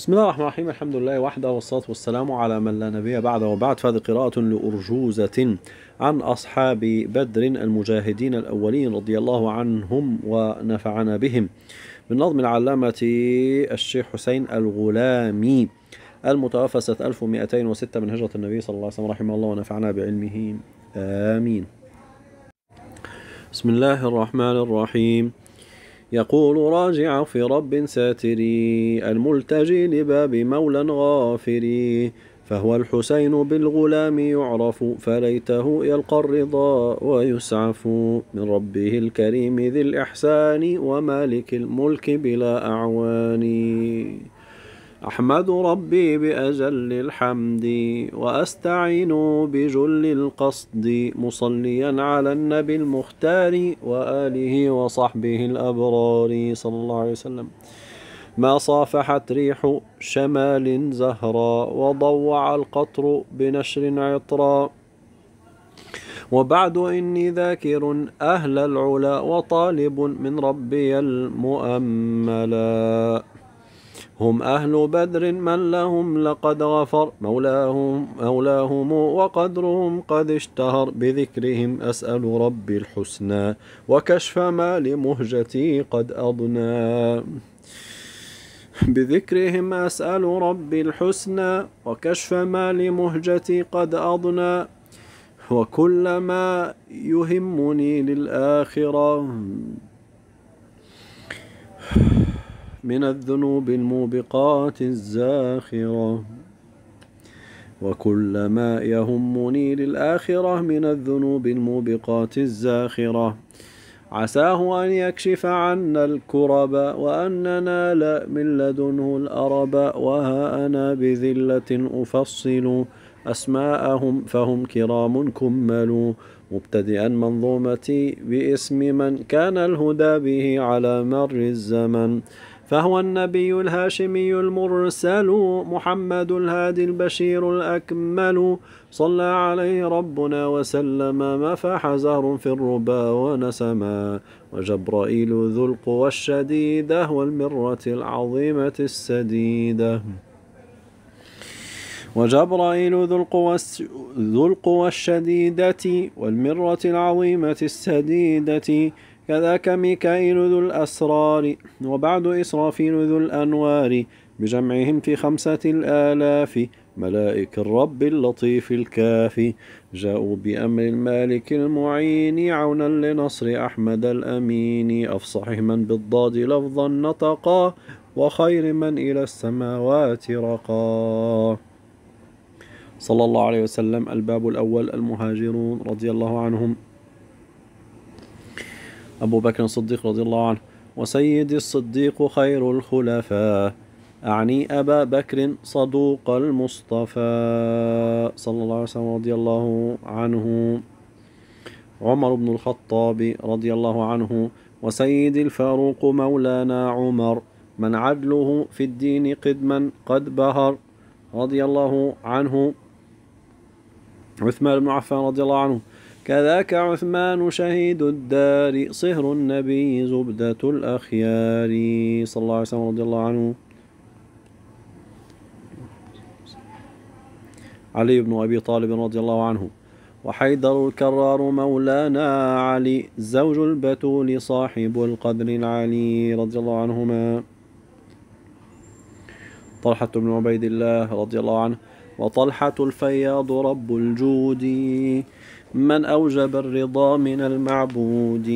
بسم الله الرحمن الرحيم الحمد لله وحده والصلاة والسلام على من لا نبي بعده وبعد فهذه قراءة لأرجوزة عن أصحاب بدر المجاهدين الأولين رضي الله عنهم ونفعنا بهم. من نظم العلامة الشيخ حسين الغلامي المتوفى سنة 1206 من هجرة النبي صلى الله عليه وسلم رحمه الله ونفعنا بعلمه. آمين. بسم الله الرحمن الرحيم. يقول راجع في رب ساتري الملتجي لباب مولى غافري. فهو الحسين بالغلام يعرف فليته يلقى الرضا ويسعف. من ربه الكريم ذي الإحسان ومالك الملك بلا أعوان. أحمد ربي بأجل الحمد وأستعين بجل القصد مصليا على النبي المختار وآله وصحبه الأبرار صلى الله عليه وسلم. ما صافحت ريح شمال زهرا وضوع القطر بنشر عطرا. وبعد إني ذاكر أهل العلا وطالب من ربي المؤملا. هم أهل بدر من لهم لقد غفر مولاهم مولاهم وقدرهم قد اشتهر بذكرهم. أسأل ربي الحسنى وكشف ما لمهجتي قد أضنى. بذكرهم أسأل ربي الحسنى وكشف ما لمهجتي قد أضنى. وكل ما يهمني للآخرة من الذنوب الموبقات الزاخرة. وكل ما يهمني للآخرة من الذنوب الموبقات الزاخرة. عساه أن يكشف عنا الكرب وأن ننال من لدنه الأرب. وها أنا بذلة أفصل أسماءهم فهم كرام كمل. مبتدئا منظومتي باسم من كان الهدى به على مر الزمن. فهو النبي الهاشمي المرسل محمد الهادي البشير الأكمل. صلى عليه ربنا وسلم ما زهر في الربا ونسما وجبرائيل ذو القوى الشديدة والمرة العظيمة السديدة. وجبرائيل ذو القوى ذو القوى الشديدة والمرة العظيمة السديدة. كذاك ميكائيل ذو الأسرار وبعد إسرافيل ذو الأنوار بجمعهم في خمسة الآلاف ملائك الرب اللطيف الكافي جاءوا بأمر المالك المعين عونا لنصر أحمد الأمين أفصح من بالضاد لفظا نطقا وخير من إلى السماوات رقا. صلى الله عليه وسلم الباب الأول المهاجرون رضي الله عنهم. أبو بكر الصديق رضي الله عنه وسيد الصديق خير الخلفاء أعني أبا بكر صدوق المصطفى. صلى الله عليه وسلم رضي الله عنه. عمر بن الخطاب رضي الله عنه وسيد الفاروق مولانا عمر من عدله في الدين قدما قد بهر. رضي الله عنه. عثمان بن عفان رضي الله عنه كذاك عثمان شهيد الدار صهر النبي زبدة الأخيار. صلى الله عليه وسلم رضي الله عنه. علي بن أبي طالب رضي الله عنه. وحيدر الكرار مولانا علي زوج البتول صاحب القدر العلي رضي الله عنهما. طلحة بن عبيد الله رضي الله عنه. وطلحة الفياض رب الجود. من أوجب الرضا من المعبود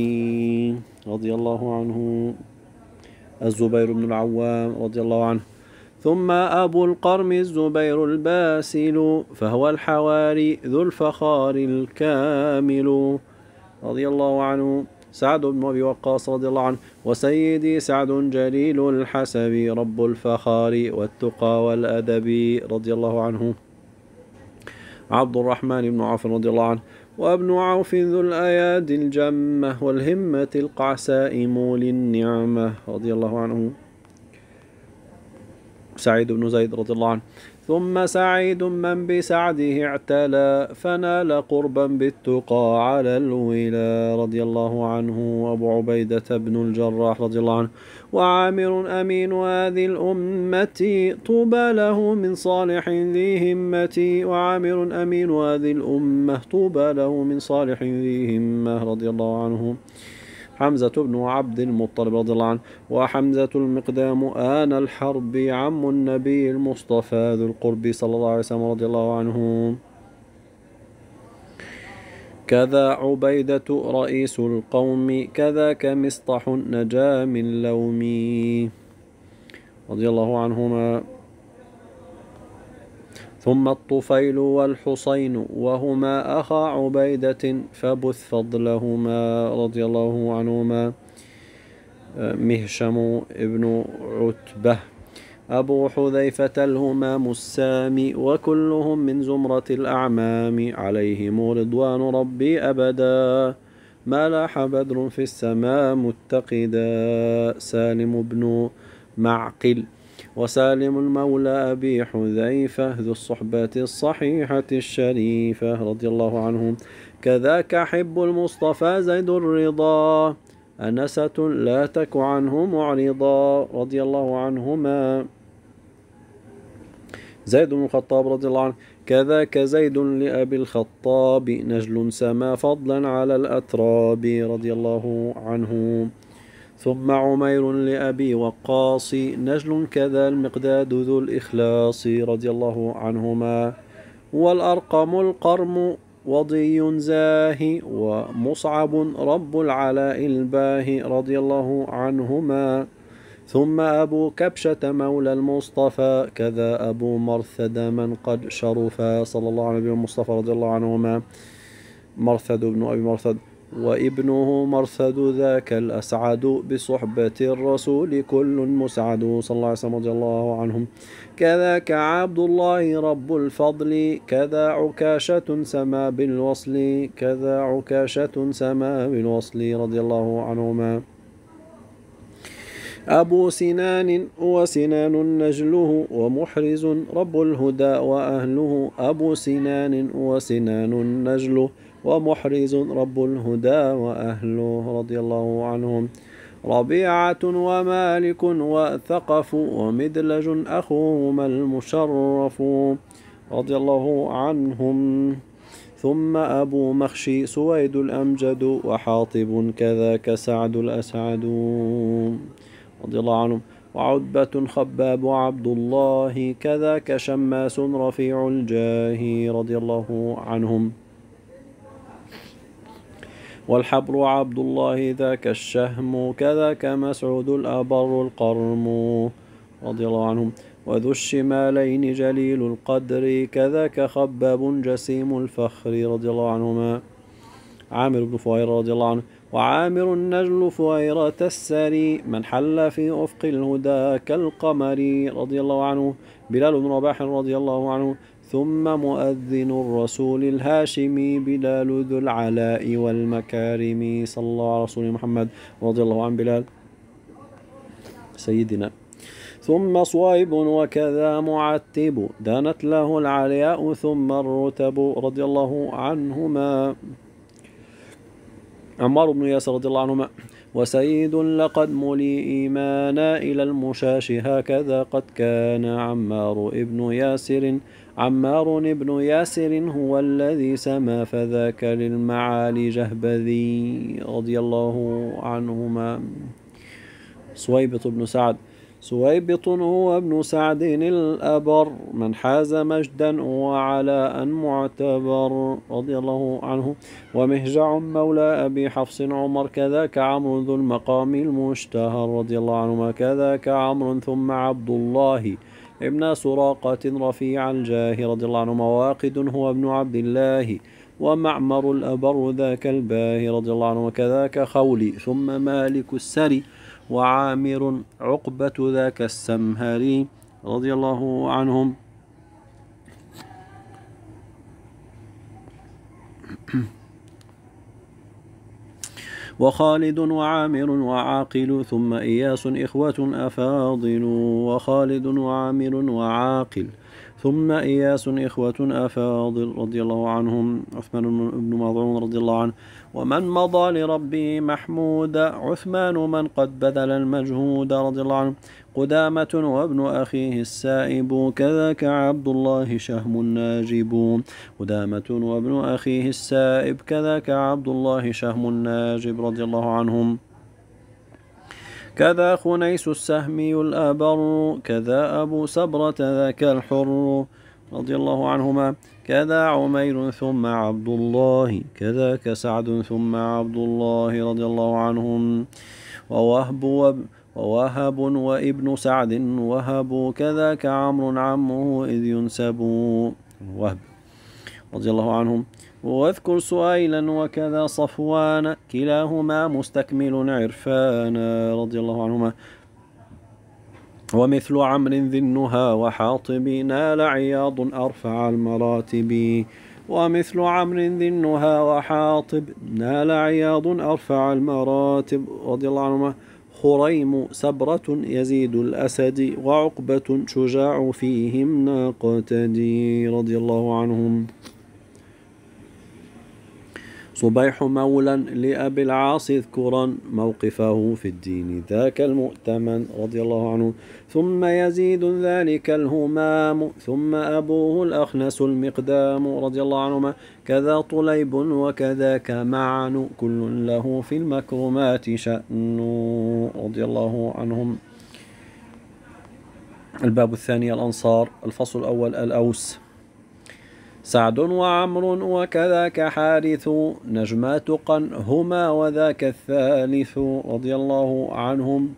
رضي الله عنه. الزبير بن العوام رضي الله عنه. ثم أبو القرم الزبير الباسل فهو الحواري ذو الفخار الكامل. رضي الله عنه. سعد بن أبي وقاص رضي الله عنه. وسيدي سعد جليل الحسب رب الفخار والتقى والأدب. رضي الله عنه. عبد الرحمن بن عوف رضي الله عنه. وابن عوف ذو الأيادي الجمة والهمة القعساء مول النعمة رضي الله عنه. سعيد بن زيد رضي الله عنه. ثم سعيد من بسعده اعتلى فنال قربا بالتقى على الولا رضي الله عنه وأبو عبيدة بن الجراح رضي الله عنه. وعامر أمين هذه الأمة طوبى له من صالح ذي همة. وعامر أمين هذه الأمة طوبى له من صالح ذي همة رضي الله عنه. حمزة بن عبد المطلب رضي الله عنه وحمزة المقدام آن الحرب عم النبي المصطفى ذو القرب صلى الله عليه وسلم رضي الله عنه. كذا عبيدة رئيس القوم كذاك مصطح نجا من لوم رضي الله عنهما. ثم الطفيل والحصين وهما أخا عبيدة فبث فضلهما رضي الله عنهما. مهشم ابن عتبة. أبو حذيفة الهمام السامي وكلهم من زمرة الأعمام. عليهم رضوان ربي أبدا. ما لاح بدر في السماء متقدا. سالم بن معقل وسالم المولى أبي حذيفة ذو الصحبة الصحيحة الشريفة رضي الله عنهم. كذاك حب المصطفى زيد الرضا. أنسة لا تك عنه معرضا. رضي الله عنهما. زيد بن الخطاب رضي الله عنه. كذاك زيد لأبي الخطاب نجل سما فضلا على الأتراب رضي الله عنه. ثم عمير لأبي وقاص نجل كذا المقداد ذو الإخلاص رضي الله عنهما والأرقم القرم وضي زاهي ومصعب رب العلاء الباهي رضي الله عنهما ثم أبو كبشة مولى المصطفى كذا أبو مرثد من قد شرفا صلى الله عليه وسلم المصطفى رضي الله عنهما مرثد بن أبي مرثد. وابنه مرثد ذاك الأسعد بصحبة الرسول كل مسعد. صلى الله عليه وسلم رضي الله عنهم. كذاك عبد الله رب الفضل كذا عكاشة سما بالوصل كذا عكاشة سما بالوصل رضي الله عنهما. أبو سنان وسنان نجله ومحرز رب الهدى وأهله. أبو سنان وسنان نجله ومحرز رب الهدى وأهله رضي الله عنهم. ربيعة ومالك وثقف ومدلج أخوهما المشرف رضي الله عنهم. ثم أبو مخشي سويد الأمجد وحاطب كذاك سعد الأسعد رضي الله عنهم. وعتبة خباب عبد الله كذاك شماس رفيع الجاه رضي الله عنهم. والحبر عبد الله ذاك الشهم كذاك مسعود الأبر القرم. رضي الله عنهم. وذو الشمالين جليل القدر كذاك خباب جسيم الفخر. رضي الله عنهما. عامر بن فهير رضي الله عنه. وعامر النجل فهيرة السري من حل في أفق الهدى كالقمر. رضي الله عنه. بلال بن رباح رضي الله عنه. ثم مؤذن الرسول الهاشمي بلال ذو العلاء والمكارم صلى الله على رسول محمد رضي الله عن بلال سيدنا. ثم صويب وكذا معتب دانت له العلياء ثم الرتب رضي الله عنهما. عمار بن ياسر رضي الله عنهما. وسيد لقد ملي إيمانا إلى المشاش هكذا قد كان عمار ابن ياسر. عمار بن ياسر هو الذي سما فذاك للمعالي جهبذي رضي الله عنهما. صويبط بن سعد. سويبط هو ابن سعد الأبر من حاز مجدا وعلاء معتبر رضي الله عنه. ومهجع مولى أبي حفص عمر كذاك عمرو ذو المقام المشتهر رضي الله عنهما كذاك عمرو ثم عبد الله ابن سراقة رفيع الجاه رضي الله عنه مواقد هو ابن عبد الله ومعمر الأبر ذاك الباه رضي الله عنه وكذاك خولي. ثم مالك السري وعامر عقبة ذاك السمهري رضي الله عنهم. وخالد وعامر وعاقل ثم إياس إخوة أفاضل. وخالد وعامر وعاقل ثم إياس إخوة أفاضل رضي الله عنهم عثمان بن مظعون رضي الله عنه ومن مضى لربه محمود عثمان من قد بذل المجهود رضي الله عنه قدامة وابن أخيه السائب كذاك عبد الله شهم الناجب. قدامة وابن أخيه السائب كذاك عبد الله شهم الناجب رضي الله عنهم. كذا خنيس السهمي الأبر كذا أبو سبرة ذاك الحر. رضي الله عنهما. كذا عمير ثم عبد الله كذاك سعد ثم عبد الله رضي الله عنهم. ووهب ووهب وابن سعد وهب كذاك عمرو عمه إذ ينسب. وهب. رضي الله عنهم. واذكر سؤيلا وكذا صفوان كلاهما مستكمل عرفانا رضي الله عنهما. ومثل عمرو ذي النهى وحاطب نال عياض أرفع المراتب. ومثل عمرو ذي النهى وحاطب نال عياض أرفع المراتب. رضي الله عنهما. خريم سبرة يزيد الأسد وعقبة شجاع فيهم ناقتدي. رضي الله عنهم. صبيح مولا لأبي العاص اذكرا موقفه في الدين ذاك المؤتمن رضي الله عنه. ثم يزيد ذلك الهمام ثم أبوه الأخنس المقدام رضي الله عنهما. كذا طليب وكذاك معن كل له في المكرمات شأن رضي الله عنهم. الباب الثاني الأنصار الفصل الأول الأوس. سعد وعمر وكذاك حارث نجمات قن هما وذاك الثالث رضي الله عنهم.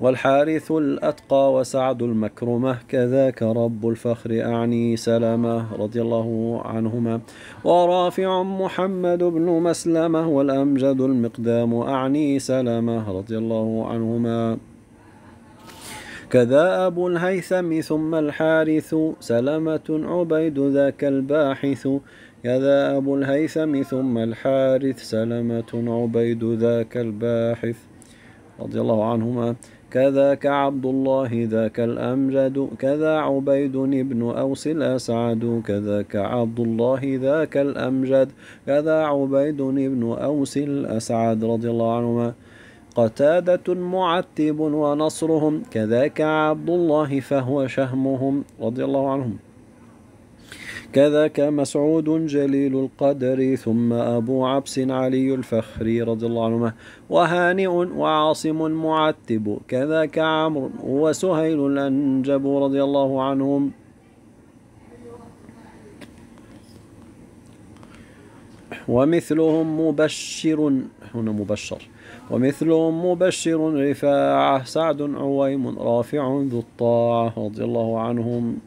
والحارث الأتقى وسعد المكرمة كذاك رب الفخر أعني سلامة رضي الله عنهما. ورافع محمد بن مسلمة والأمجد المقدام أعني سلامة رضي الله عنهما. كذا أبو الهيثم ثم الحارث سلمة عبيد ذاك الباحث. كذا أبو الهيثم ثم الحارث سلمة عبيد ذاك الباحث. رضي الله عنهما. كذاك عبد الله ذاك الأمجد. كذا عبيد بن أوس الأسعد كذاك عبد الله ذاك الأمجد. كذا عبيد بن أوس الأسعد رضي الله عنهما. قتادة معتب ونصرهم كذاك عبد الله فهو شهمهم رضي الله عنهم. كذاك مسعود جليل القدر ثم أبو عبس علي الفخري رضي الله عنهما. وهانئ وعاصم معتب كذاك عمرو وسهيل الأنجب رضي الله عنهم. ومثلهم مبشر هنا مبشر. ومثلهم مبشر رفاعة سعد عويم رافع ذو الطاعة رضي الله عنهم.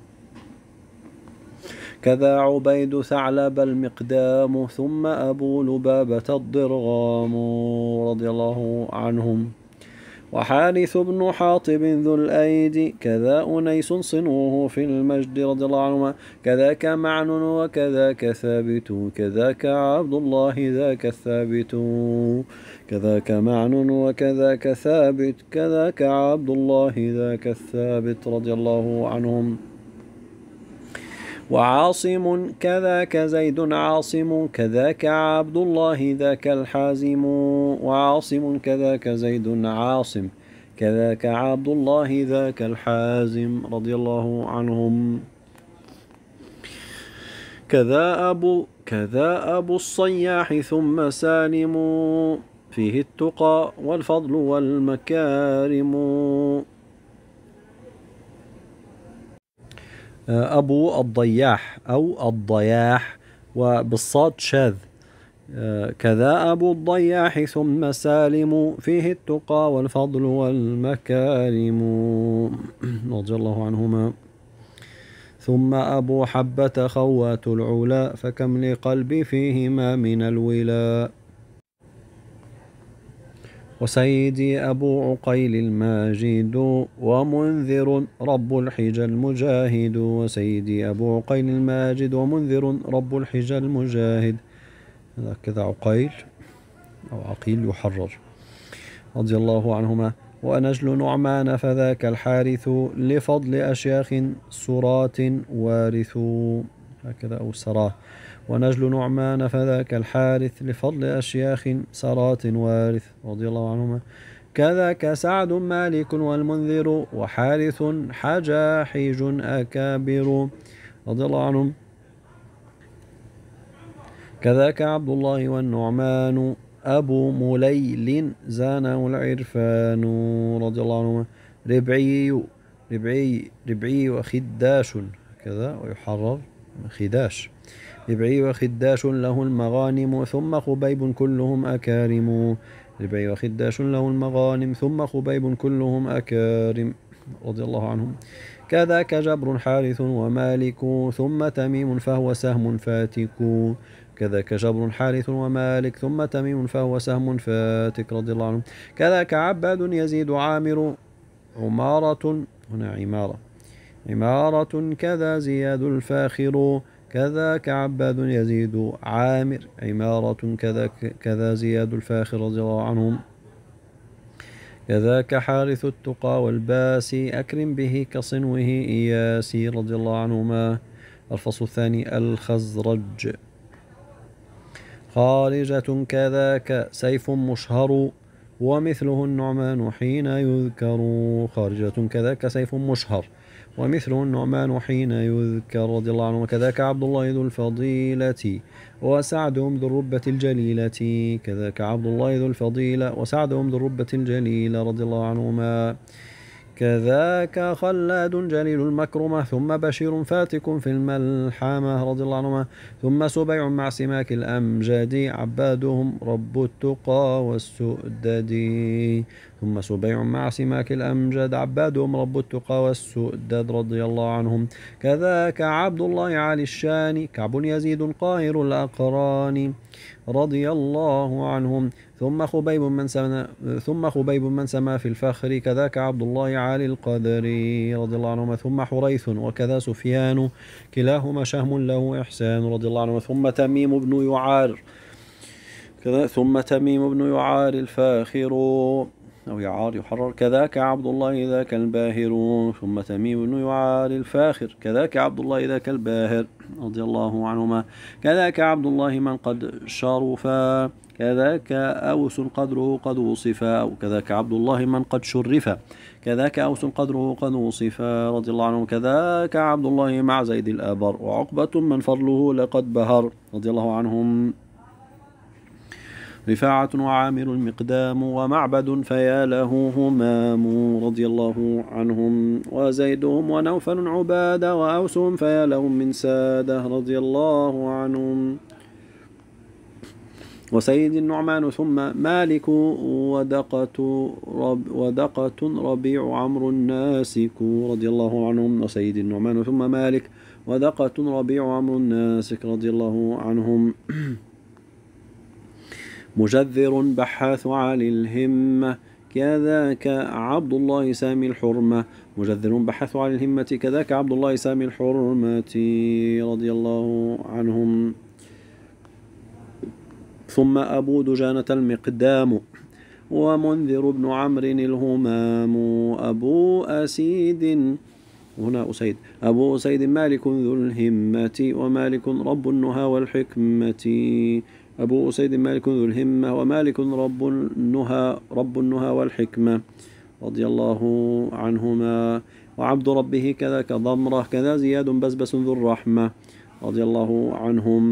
كذا عبيد ثعلب المقدام ثم أبو لبابة الضرغام رضي الله عنهم. وحارث بن حاطب ذو الأيدي كذا أنيس صنوه في المجد رضي الله عنهما كذاك معن وكذاك ثابت كذاك عبد الله ذاك الثابت كذاك معن وكذاك ثابت كذاك عبد الله ذاك الثابت رضي الله عنهم. وعاصم كذاك زيد عاصم كذاك عبد الله ذاك الحازم. وعاصم كذاك زيد عاصم كذاك عبد الله ذاك الحازم. رضي الله عنهم. كذا أبو كذا أبو الصياح ثم سالم. فيه التقى والفضل والمكارم آه، أبو الضياح أو الضياح وبالصاد شاذ. آه، كذا أبو الضياح ثم سالم فيه التقى والفضل والمكارم. رضي الله عنهما. ثم أبو حبة خوات العلا فكم لقلبي فيهما من الولا. وسيدي أبو عقيل الماجد ومنذر رب الحجى المجاهد وسيدي أبو عقيل الماجد ومنذر رب الحجى المجاهد. كذا عقيل أو عقيل يحرر. رضي الله عنهما. ونجل نعمان فذاك الحارث لفضل أشياخ سرات وارث. هكذا أو سراه. ونجل نعمان فذاك الحارث لفضل أشياخ سرات وارث رضي الله عنهما. كذاك سعد مالك والمنذر وحارث حجاحيج أكابر رضي الله عنهم. كذاك عبد الله والنعمان أبو مليل زانه العرفان رضي الله عنهما. ربعي ربعي ربعي وخداش كذا ويحرر خداش. ربعي وخداش له المغانم ثم خبيب كلهم أكارم. ربعي وخداش له المغانم ثم خبيب كلهم أكارم. رضي الله عنهم. كذاك جبر حارث ومالك ثم تميم فهو سهم فاتك. كذاك جبر حارث ومالك ثم تميم فهو سهم فاتك. رضي الله عنهم. كذاك عباد يزيد عامر عمارة. هنا عمارة. عمارة كذا زياد الفاخر. كذاك عباد يزيد عامر عمارة كذا كذا زياد الفاخر رضي الله عنهم. كذاك حارث التقى والباسي أكرم به كصنوه إياسي رضي الله عنهما. الفصل الثاني الخزرج. خارجة كذاك سيف مشهر ومثله النعمان حين يذكر. خارجة كذاك سيف مشهر. ومثله النعمان حين يذكر رضي الله عنه وكذاك عبد الله ذو الفضيلة وسعدهم ذو الربة الجليلة كذاك عبد الله ذو الفضيلة وسعدهم ذو الربة الجليلة رضي الله عنهما. كذاك خلاد جليل المكرمة ثم بشير فاتك في الملحمة رضي الله عنهما ثم سبيع مع سماك الأمجاد عبادهم رب التقى والسؤدد. ثم سبيع مع سماك الأمجد عبادهم رب التقى والسؤدد رضي الله عنهم. كذاك عبد الله علي الشان كعب يزيد قاهر الأقران رضي الله عنهم. ثم خبيب من سما ثم خبيب من سما في الفخر كذاك عبد الله علي القدري رضي الله عنهما. ثم حريث وكذا سفيان كلاهما شهم له إحسان رضي الله عنهما. ثم تميم بن يعار كذا ثم تميم بن يعار الفاخر أو يعار يحرر كذاك عبد الله ذاك الباهر. ثم تميم بن يعار الفاخر كذاك عبد الله ذاك الباهر رضي الله عنهما. كذاك عبد الله من قد شرفا. كذاك أوس قدره قد وصف أو كذاك عبد الله من قد شرف. كذاك أوس قدره قد وصف رضي الله عنه. كذاك عبد الله مع زيد الآبر. وعقبة من فضله لقد بهر رضي الله عنهم. رفاعة وعامر المقدام ومعبد فيا له همام رضي الله عنهم. وزيدهم ونوفل عبادة وأوسهم فيا لهم من سادة رضي الله عنهم. وسيد النعمان ثم مالك ودقة رب ودقة ربيع عمرو الناسك رضي الله عنهم وسيد النعمان ثم مالك ودقة ربيع عمرو الناسك رضي الله عنهم. مجذر بحاث علي الهمة كذاك عبد الله سامي الحرمة. مجذر بحث على الهمة كذاك عبد الله سامي الحرمة رضي الله عنهم. ثم أبو دجانة المقدام ومنذر بن عمرو الهمام. أبو أسيد هنا أسيد. أبو أسيد مالك ذو الهمة ومالك رب النهى والحكمة. أبو أسيد مالك ذو الهمة ومالك رب النهى رب النهى والحكمة. رضي الله عنهما. وعبد ربه كذاك ضمرة كذا زياد بزبس ذو الرحمة. رضي الله عنهم.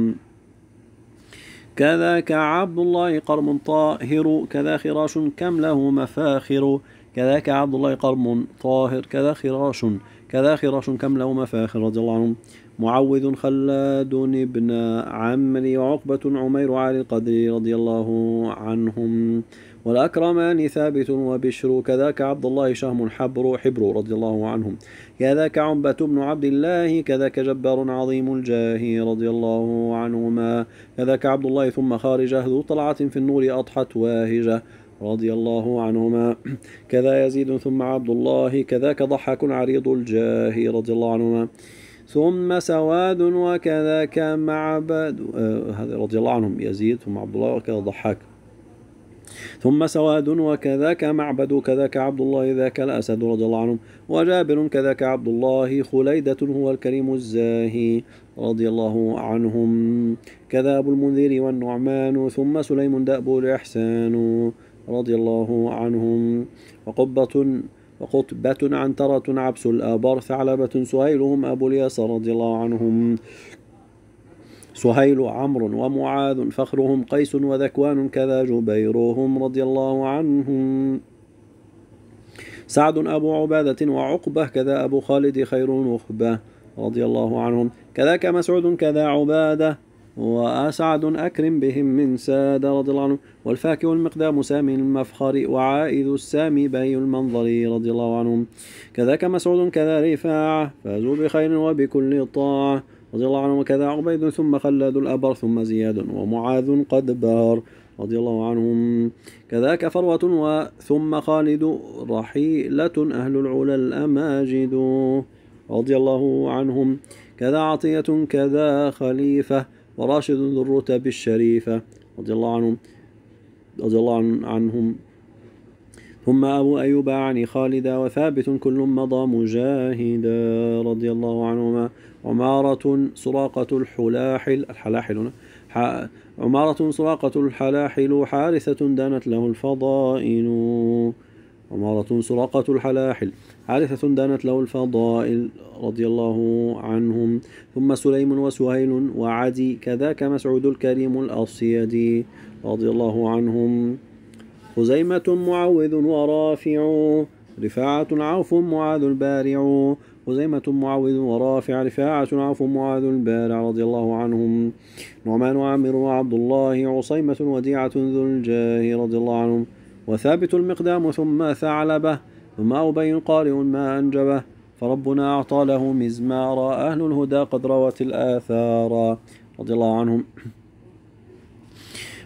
كذاك عبد الله قرم طاهر كذا خراش كم له مفاخر؟ كذاك عبد الله قرم طاهر كذا خراش كذا خراش كم له مفاخر؟ رضي الله عنهم. معوذ خلاد ابن عمري وعقبة عمير علي القدر رضي الله عنهم. والأكرمان ثابت وبشر كذاك عبد الله شهم حبر حبر رضي الله عنهم. كذاك عنبة بن عبد الله كذاك جبار عظيم الجاه رضي الله عنهما. كذاك عبد الله ثم خارجه ذو طلعة في النور أضحت واهجة رضي الله عنهما. كذا يزيد ثم عبد الله كذاك ضحك عريض الجاه رضي الله عنهما. ثم سواد وكذاك معبد آه هذا رضي الله عنهم. يزيد ثم عبد الله وكذا ضحاك ثم سواد وكذاك معبد كذاك عبد الله ذاك الأسد رضي الله عنهم. وجابر كذاك عبد الله خليدة هو الكريم الزاهي رضي الله عنهم. كذا أبو المنذر والنعمان ثم سليم دأب الإحسان رضي الله عنهم. وقبة وقطبة عنترة عبس الآبر ثعلبة سهيلهم أبو اليسر رضي الله عنهم. سهيل عمرو ومعاذ فخرهم قيس وذكوان كذا جبيرهم رضي الله عنهم. سعد أبو عبادة وعقبة كذا أبو خالد خير نخبة رضي الله عنهم. كذاك مسعود كذا عبادة وأسعد أكرم بهم من ساد رضي الله عنه والفاكه المقدام سامي المفخر وعائذ السامي بهي المنظر رضي الله عنهم. كذاك مسعود كذا رفاعة فازوا بخير وبكل طاعة. رضي الله عنهم وكذا عبيد ثم خلاد الأبر ثم زياد ومعاذ قد بار. رضي الله عنهم كذاك فروة وثم خالد رحيلة أهل العلا الأماجد. رضي الله عنهم كذا عطية كذا خليفة وراشد ذو الرتب الشريفة. رضي الله عنهم رضي الله عنهم ثم أبو أيوب عن خالد وثابت كل مضى مجاهدا. رضي الله عنهما عمارة سراقة الحلاحل الحلاحل عمارة سراقة الحلاحل حارثة دانت له الفضائل. عمارة سراقة الحلاحل حارثة دانت له الفضائل رضي الله عنهم. ثم سليم وسهيل وعدي كذاك مسعود الكريم الأصيدي رضي الله عنهم. خزيمة معوذ ورافع رفاعة عوف معاذ البارع. خزيمة معوذ ورافع رفاعة عوف معاذ البارع رضي الله عنهم. نعمان وعامر وعبد الله عصيمة وديعة ذو الجاه رضي الله عنهم. وثابت المقدام ثم ثعلبة ثم أبي قارئ ما أنجبه. فربنا أعطى له مزمارا أهل الهدى قد روت الآثار رضي الله عنهم.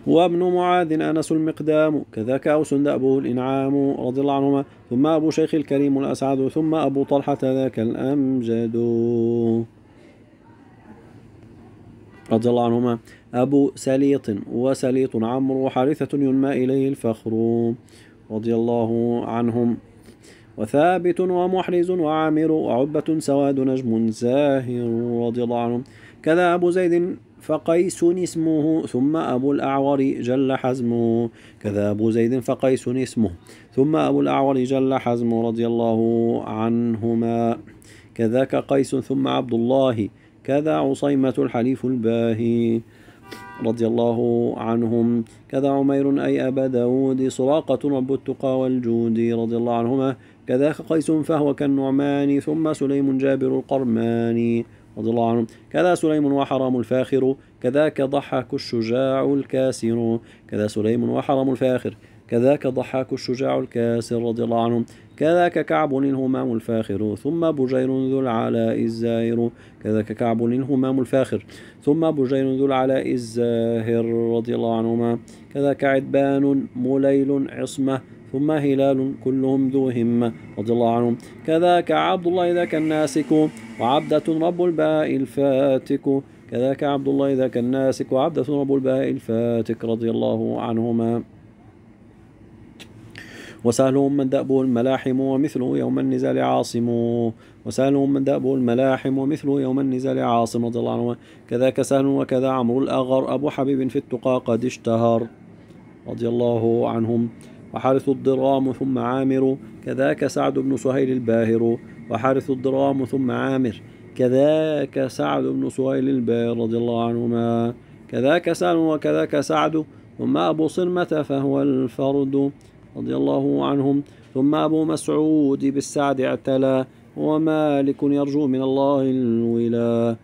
وابن معاذ أنس المقدام كذاك أوس دأبه الإنعام رضي الله عنهما ثم أبو شيخ الكريم الأسعد ثم أبو طلحة ذاك الأمجد. رضي الله عنهما. أبو سليط وسليط عمرو وحارثة ينمى إليه الفخر رضي الله عنهم. وثابت ومحرز وعامر وعبة سواد نجم زاهر رضي الله عنهم. كذا أبو زيد فقيس اسمه ثم أبو الأعور جل حزمه. كذا أبو زيد فقيس اسمه ثم أبو الأعور جل حزمه رضي الله عنهما. كذاك قيس ثم عبد الله. كذا عصيمة الحليف الباهي رضي الله عنهم. كذا عمير أي أبا داود. سراقة رب التقى والجود رضي الله عنهما. كذاك قيس فهو كالنعمان. ثم سليم جابر القرماني. رضي الله عنهم. كذا سليم وحرام الفاخر كذاك ضحك الشجاع الكاسر. كذا سليم وحرام الفاخر كذاك ضحاك الشجاع الكاسر رضي الله عنهم. كذاك كعب الهمام الفاخر ثم بجير ذو العلاء الزائر. كذاك كعب الهمام الفاخر ثم بجير ذو العلاء الزاهر رضي الله عنهما. كذاك عدبان مليل عصمة ثم هلال كلهم ذو همة رضي الله عنهم. كذاك عبد الله ذاك الناسك وعبدة رب الباء الفاتك. كذاك عبد الله ذاك الناسك وعبدة رب الباء الفاتك رضي الله عنهما. وسهلهم من دأبه الملاحم ومثله يوم النزال عاصم. وسهلهم من دأبه الملاحم ومثله يوم النزال عاصم رضي الله عنه كذاك سهل وكذا عمرو الأغر. أبو حبيب في التقى قد اشتهر رضي الله عنهم. وحارث الضرام ثم عامر كذاك سعد بن سهيل الباهر. وحارث الضرام ثم عامر كذاك سعد بن سهيل الباهر رضي الله عنهما. كذاك سعد وكذاك سعد ثم أبو صرمة فهو الفرد رضي الله عنهم. ثم أبو مسعود بالسعد اعتلى ومالك يرجو من الله الولا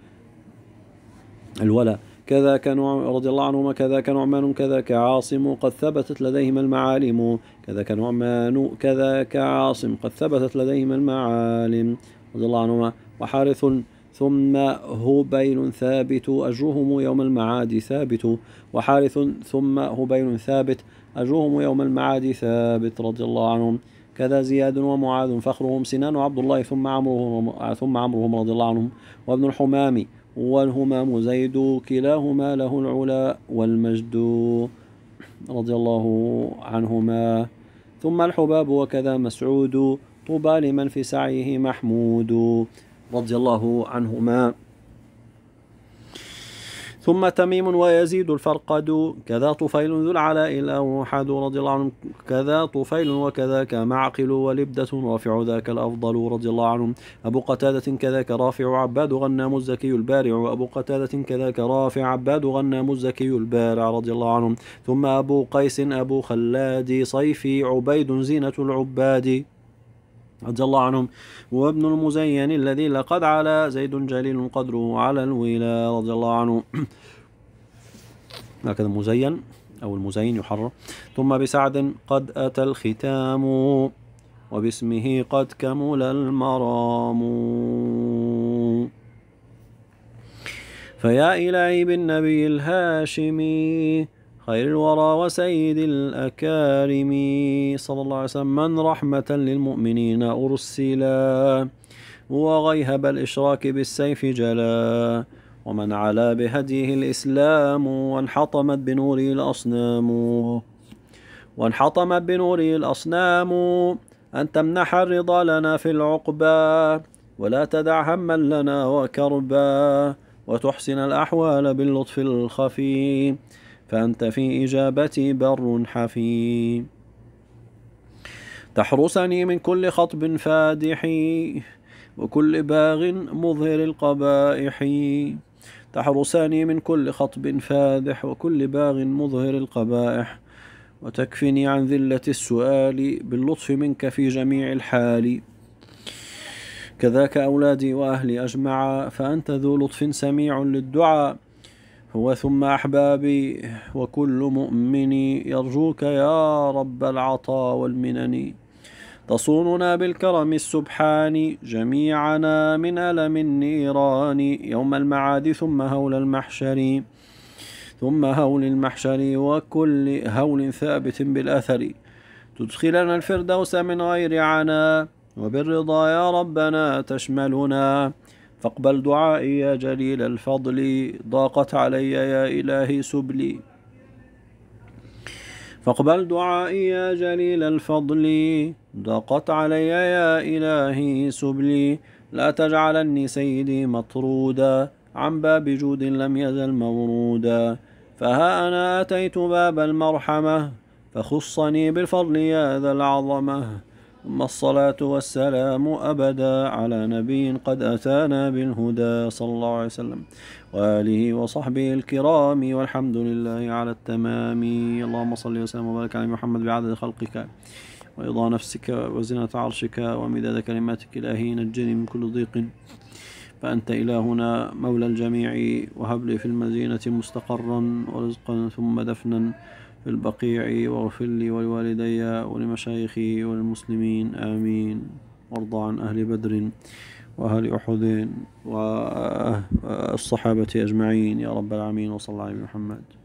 الولا كذاك رضي الله عنهما كذاك نعمان كذاك عاصم قد ثبتت لديهما المعالم. كذاك نعمان كذاك عاصم قد ثبتت لديهما المعالم. رضي الله عنهما. وحارث ثم هبيل ثابت أجرهم يوم المعاد ثابت. وحارث ثم هبيل ثابت أجرهم يوم المعاد ثابت. رضي الله عنهم. كذا زياد ومعاذ فخرهم سنان وعبد الله ثم عمرهم ثم عمرهم رضي الله عنهم. وابن الحمام والهمام زيد كلاهما له العلا والمجد رضي الله عنهما. ثم الحباب وكذا مسعود طوبى لمن في سعيه محمود رضي الله عنهما. ثم تميم ويزيد الفرقد كذا طفيل ذو العلاء الأوحد رضي الله عنه. كذا طفيل وكذاك معقل ولبدة رافع ذاك الأفضل رضي الله عنهم أبو قتادة كذاك رافع عباد غنام الزكي البارع. وأبو قتادة كذاك رافع عباد غنام الزكي البارع رضي الله عنهم ثم أبو قيس أبو خلاد صيفي عبيد زينة العباد. رضي الله عنهم. وابن المزين الذي لقد على زيد جليل قدره على الولا رضي الله عنه. هكذا مزين أو المزين يحرر. ثم بسعد قد أتى الختام وباسمه قد كمل المرام. فيا إلهي بالنبي الهاشمي خير الورى وسيد الأكارم. صلى الله عليه وسلم من رحمة للمؤمنين أرسلا وغيهب الإشراك بالسيف جلا ومن علا بهديه الإسلام وانحطمت بنوره الأصنام وانحطمت بنوره الأصنام أن تمنح الرضا لنا في العقبى ولا تدع هما لنا وكربا وتحسن الأحوال باللطف الخفي. فأنت في إجابتي بر حفي. تحرسني من كل خطب فادح وكل باغ مظهر القبائح. تحرسني من كل خطب فادح وكل باغ مظهر القبائح. وتكفني عن ذلة السؤال باللطف منك في جميع الحال. كذاك أولادي وأهلي أجمعا فأنت ذو لطف سميع للدعاء. هو ثم أحبابي وكل مؤمن يرجوك يا رب العطاء والمنن. تصوننا بالكرم السبحان جميعنا من ألم النيران يوم المعاد ثم هول المحشر. ثم هول المحشر وكل هول ثابت بالأثر. تدخلنا الفردوس من غير عنا وبالرضا يا ربنا تشملنا. فاقبل دعائي يا جليل الفضل ضاقت علي يا إلهي سبلي. فاقبل دعائي يا جليل الفضل ضاقت علي يا إلهي سبلي. لا تجعلني سيدي مطرودا عن باب جود لم يزل مورودا فها أنا أتيت باب المرحمة فخصني بالفضل يا ذا العظمة. ثم الصلاة والسلام أبدا على نبي قد أتانا بالهدى صلى الله عليه وسلم. وآله وصحبه الكرام والحمد لله على التمام. اللهم صل وسلم وبارك على محمد بعدد خلقك. ورضا نفسك وزنة عرشك ومداد كلماتك الآهي نجني من كل ضيق. فأنت إلهنا مولى الجميع. وهب لي في المدينة مستقرا ورزقا ثم دفنا. البقيع واغفر لي ولوالدي ولمشايخي وللمسلمين. آمين. وارض عن أهل بدر وأهل أحد والصحابة أجمعين. يا رب العالمين. وصلى الله على محمد.